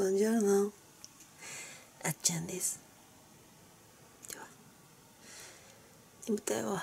ボンジョルノあっちゃんです。では。眠たいわ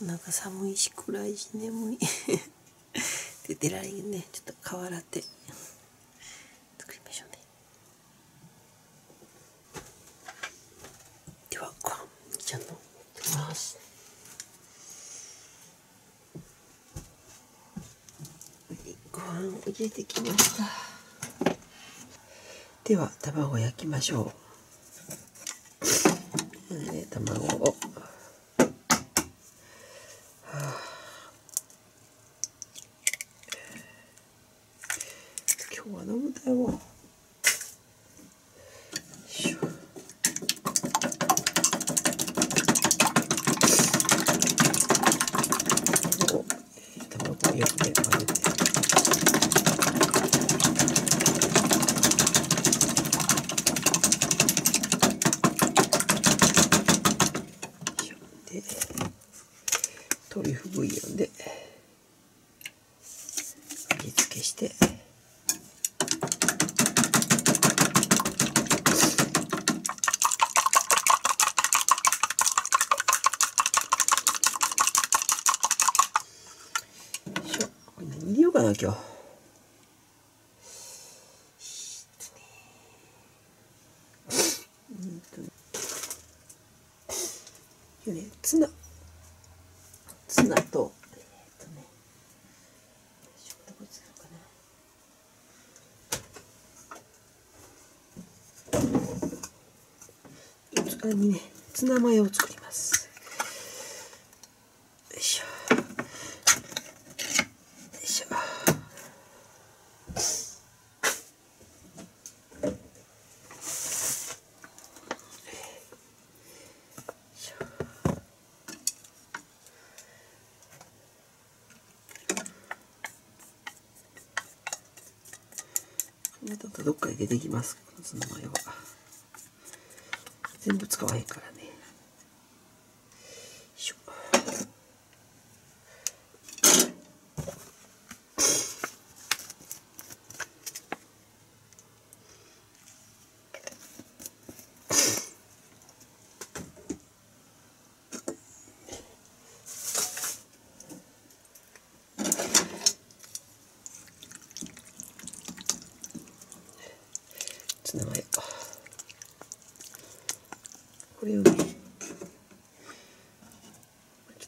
なんか寒いし暗いし眠い。で出られんね。ちょっと顔洗って作りましょうね。ではご飯ちゃんのいきます。はいご飯を入れてきました。では卵を焼きましょう、ね、卵を。今日は飲むだよ。しょお卵をよくね混ぜて。しょでトリュフブイヨンで味付けしてしょこれ何入れようかな今日。えっとね。今日ね。ツナ。ツナとえっとね。どこ使うかな。器にね。ツナマヨを作りますよいしょよいしょまたどっかに出てきます。そのツナマヨは。全部使わへんからねよいしょツナマヨこれをねちょっ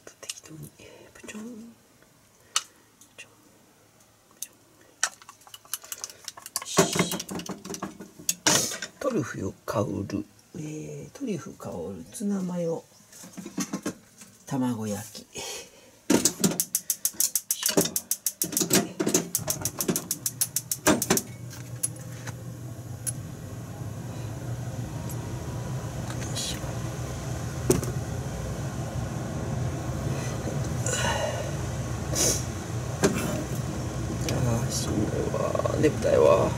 と適当にプチョンプチョンプチョントリュフ香る、えー、トリュフ香る。ツナマヨ。卵焼きよいしょああしんどいわ眠たいわ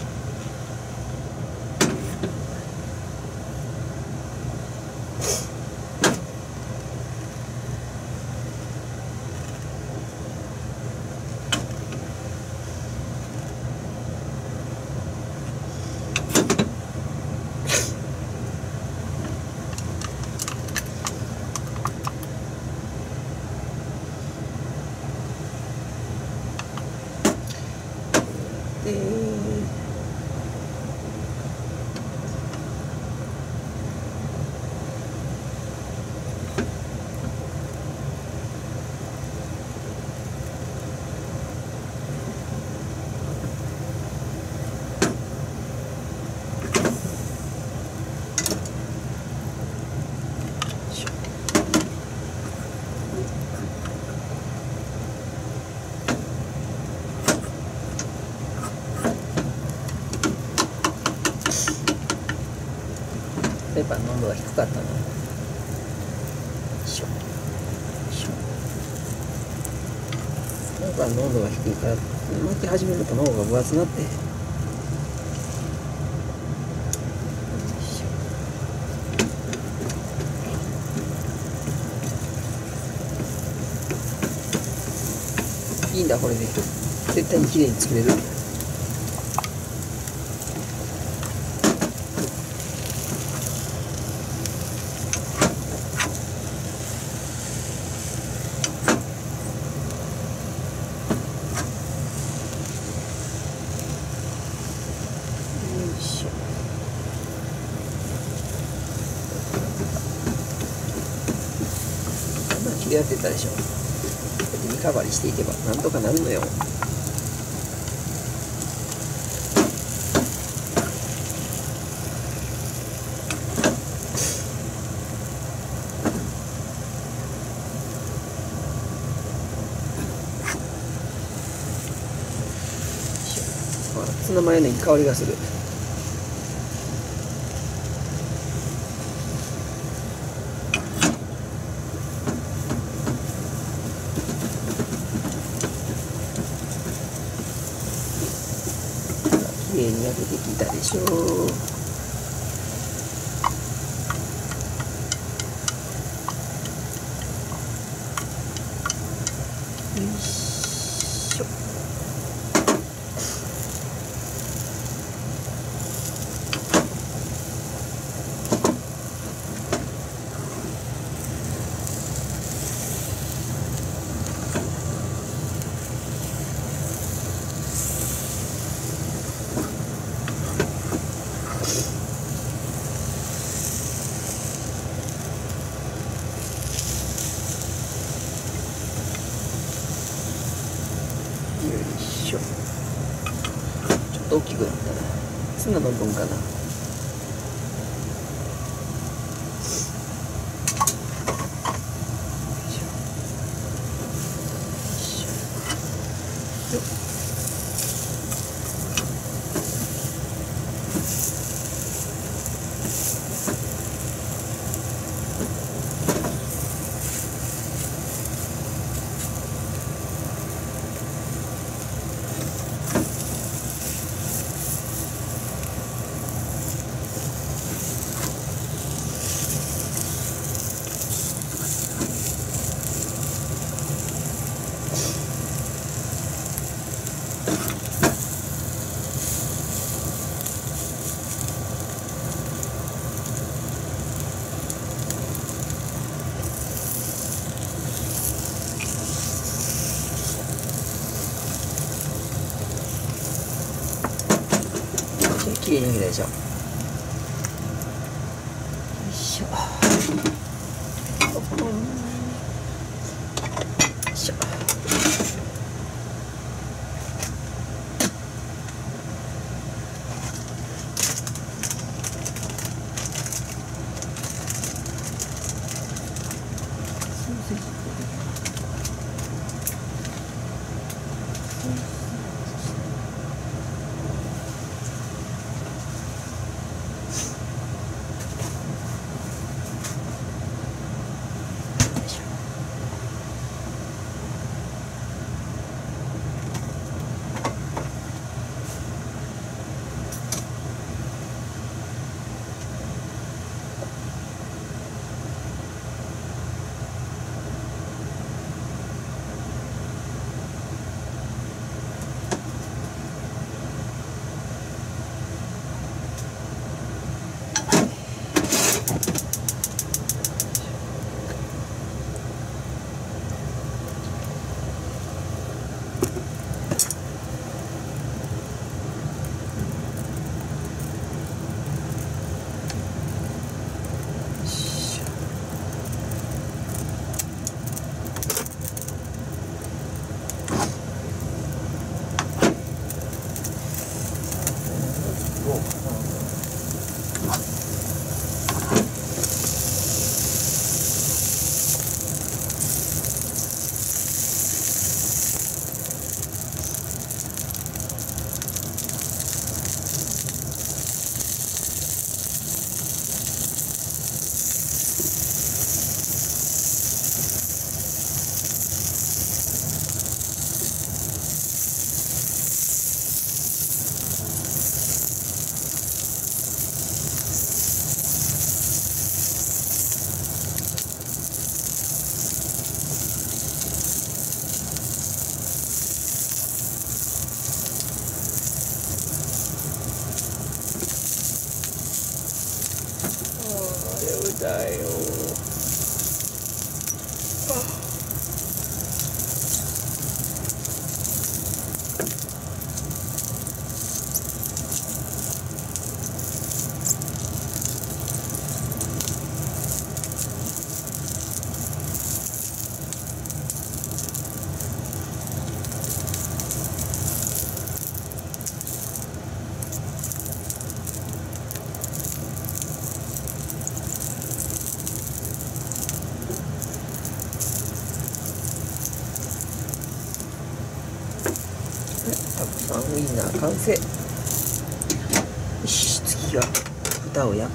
でしょペーパーの温度が低かったの。よいしょしょペーパーの温度が低いから巻き始めると脳が分厚くなって。いいいんだこれで。絶対に綺麗に作れる。やってたでしょ。うやってリカバリーしていけばなんとかなるのよ。ツナマヨネギ香りがする。綺麗に焼けてきたでしょうよいしょよいしょちょっと大きくなったなツナの分かな綺麗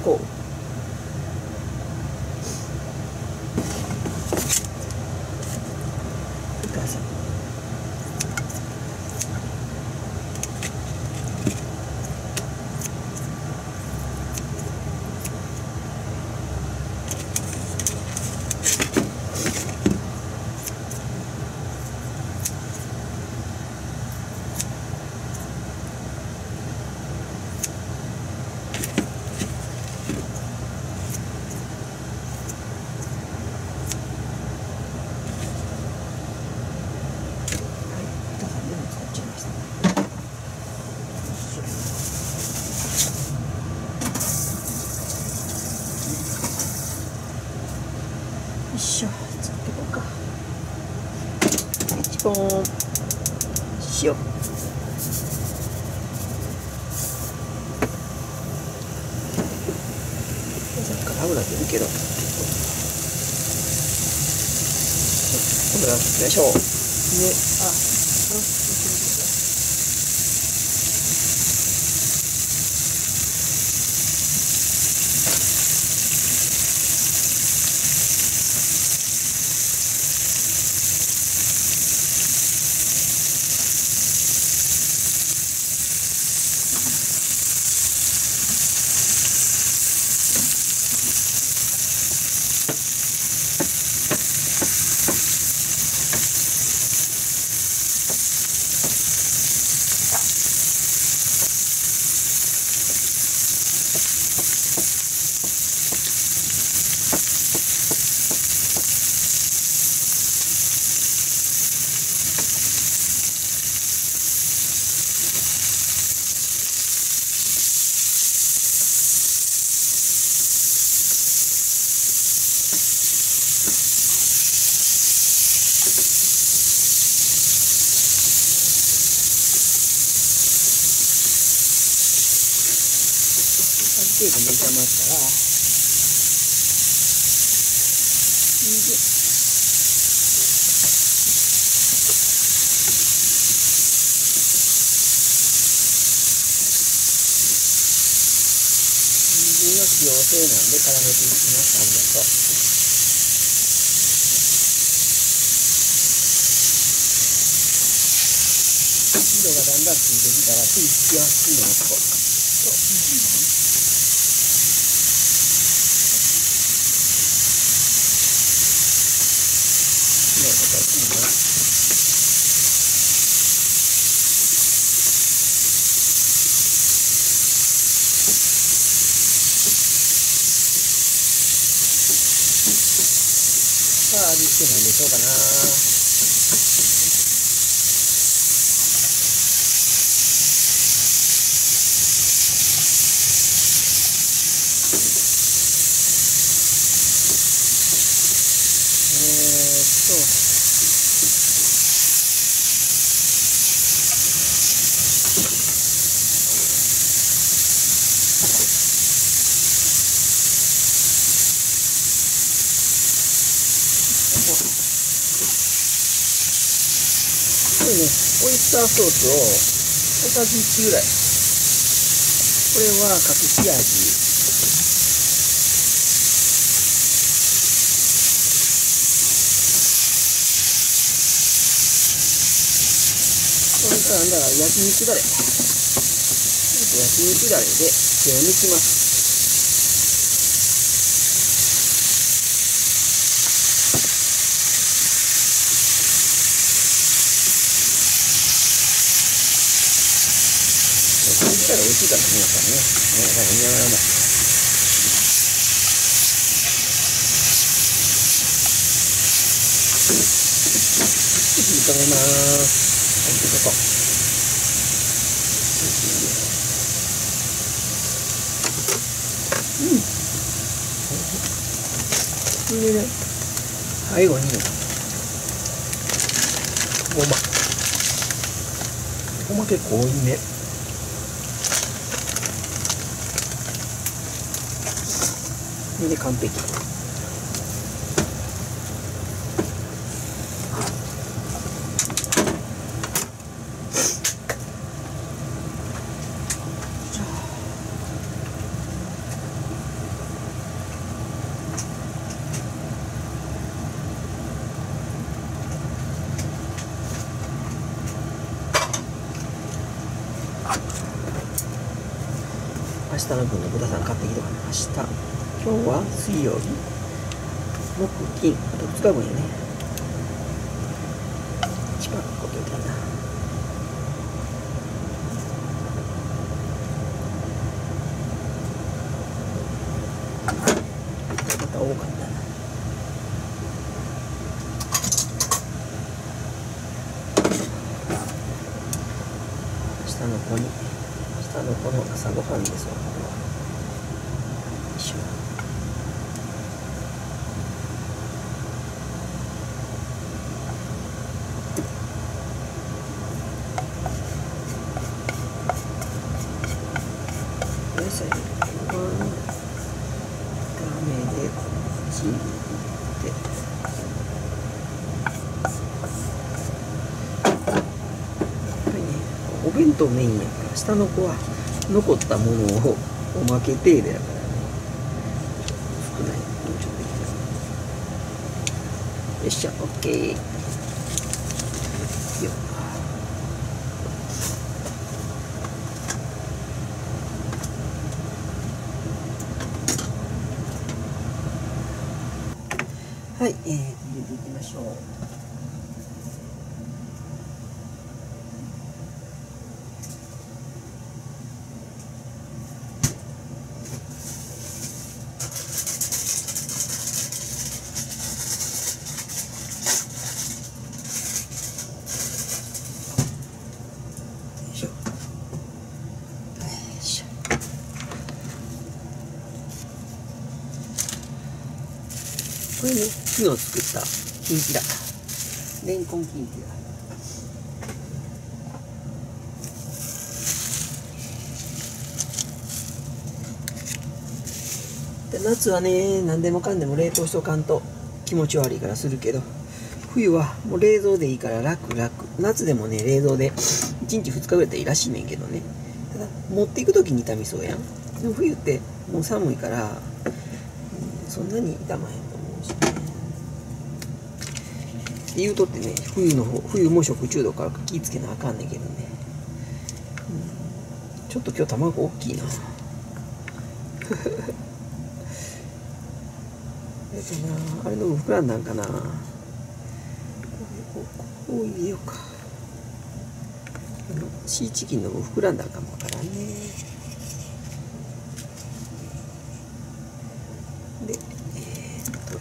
こ。しょつけていこうか1本塩さっきから油出るけど油よいしょであ程度煮炒まったら。水人参は使用性なんで絡めていきます。ありがとう。色がだんだんついてきたら次冷やすのととさあ味付け何でしょうかな。これね、オイスターソースを小さじ1ぐらい。これは隠し味。これからなんだら焼肉だれ。焼肉だれで手を抜きます。これ自体が美味しいからね、皆さんね。ね、だから見ながらも。炒めます。はい、ちょっと。うん。最後に、ごま。ごま結構多いね。れで完璧。明日の分の豚さん買ってきてもらいました。今日は水曜日。木金あと2日分やね一番こと言うたいなまた多かったな下の子に下の子の朝ごはんですわこれはよいしょ野菜はダメでこっちでやっぱりねお弁当メインやから下の子は残ったものをおまけ程度やからね少ないもうちょっといきたよっしゃオッケーよっはい、えー、入れていきましょう。よいしょ。よいしょ。これね、昨日作ったきんぴら。レンコンきんぴら。で夏はね、何でもかんでも冷凍しとかんと気持ち悪いからするけど、冬はもう冷蔵でいいから楽楽。夏でもね、冷蔵で1日2日ぐらいでいいらしいねんけどね。ただ、持っていく時に痛みそうやん。でも冬ってもう寒いから、うんそんなに痛まへんと思うしね。って言うとってね、冬の方、冬も食中毒から気ぃつけなあかんねんけどね。うんちょっと今日卵大きいな。えっとな、あれの膨らんだんかな。これこうこう入れようか。あのシーチキンの膨らんだんかもわからんね。で、えーっと、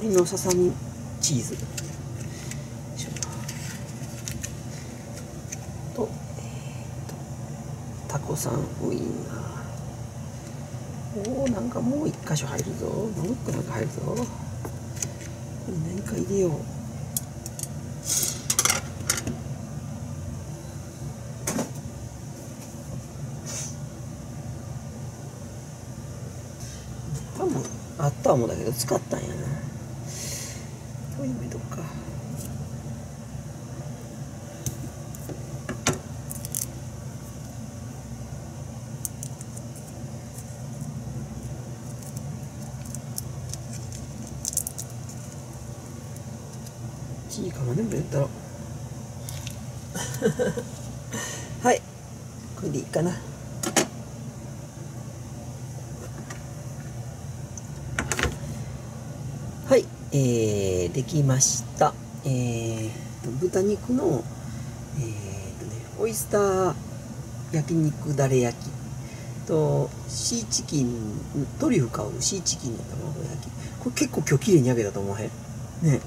鶏のささみチーズ。よいしょと、えーっと、タコさんウインナー。おお、なんかもう一箇所入るぞ。もう一個なんか入るぞ。これ何か入れよう。あったもんだけど使ったんやなこれやめとくかちいかまでも言ったろ はいこれでいいかなはい、えー、できました。えーと、豚肉の、えーとね、オイスター焼肉だれ焼きと、シーチキン、トリュフ買うシーチキンの卵焼き。これ結構今日綺麗に焼けたと思わへん？ね。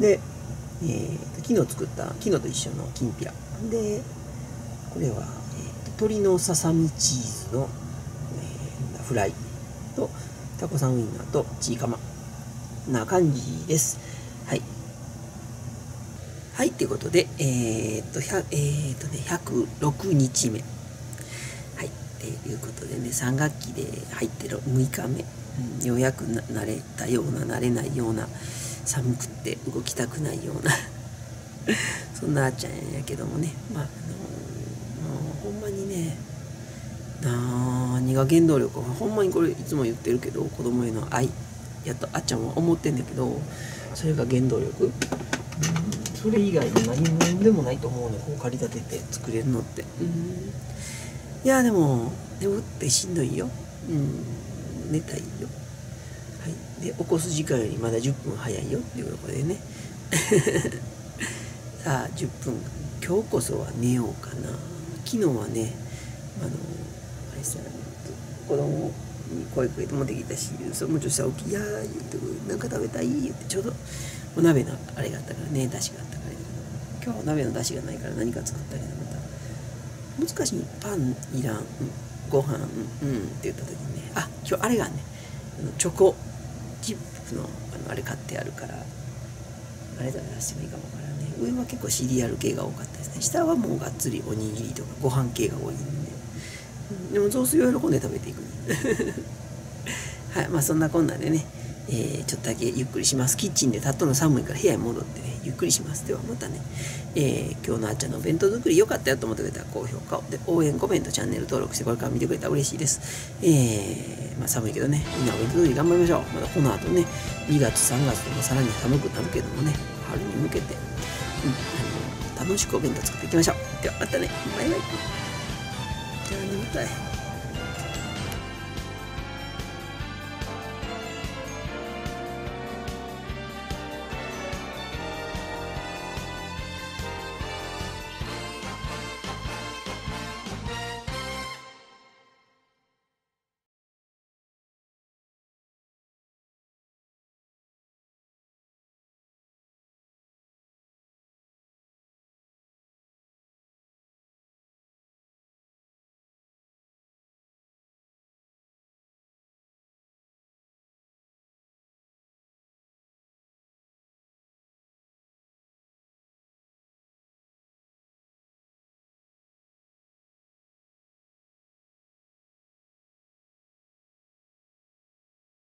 で、えー、昨日作った、昨日と一緒のきんぴら。で、これは、えー、鶏のささみチーズの、えーフライと、タコさんウインナーとチーカマ。な感じです。はい。はい、ということで、えー、っと、100えー、っとね、106日目。はい、ということでね、3学期で入ってる6日目。うん、ようやくな慣れたような、慣れないような、寒くって動きたくないような、そんなあっちゃんやけどもね、まあ、あのもうほんまにね、何が原動力ほんまにこれいつも言ってるけど子供への愛やとあっちゃんは思ってんだけどそれが原動力、うん、それ以外に何もでもないと思うねこう駆り立てて作れるのって、うん、いやでも眠ってしんどいよ。うん。寝たいよ。はいで起こす時間よりまだ10分早いよっていうことでね。さあ10分。今日こそは寝ようかな。昨日はねあのあれしたら子供に声かけてもできたしそれもちょっと起きやー言ってなんか食べたい？言ってちょうどお鍋のあれがあったからね出汁があったから。今日はお鍋の出汁がないから何か作ったりまた難しい。パンいらん、うん、ご飯。うん、って言った時にねあ今日あれがねあのチョコ。のあのあれ買ってあるからあれだ出してもいいかもわからんね。上は結構シリアル系が多かったですね。下はもうがっつりおにぎりとかご飯系が多いんで、うん、でも雑炊を喜んで食べていく。はいまあそんなこんなでね。えー、ちょっとだけゆっくりします。キッチンで立っとの寒いから部屋に戻ってね、ゆっくりします。ではまたね、えー、今日のあっちゃんのお弁当作り良かったよと思ってくれたら高評価を。で、応援コメント、チャンネル登録してこれから見てくれたら嬉しいです。えー、まあ寒いけどね、みんなお弁当作り頑張りましょう。まだこの後ね、2月、3月ともさらに寒くなるけどもね、春に向けて、うん、あの楽しくお弁当作っていきましょう。ではまたね、バイバイ。じゃあ眠たい。